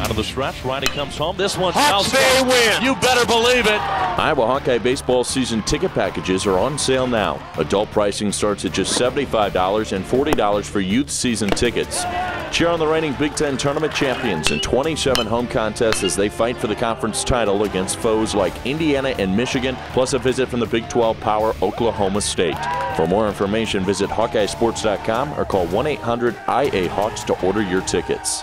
Out of the stretch, Riley comes home. This one's Hawks, they win. You better believe it. Iowa Hawkeye baseball season ticket packages are on sale now. Adult pricing starts at just $75 and $40 for youth season tickets. Cheer on the reigning Big Ten tournament champions in 27 home contests as they fight for the conference title against foes like Indiana and Michigan, plus a visit from the Big 12 power Oklahoma State. For more information, visit HawkeyeSports.com or call 1 800 IA Hawks to order your tickets.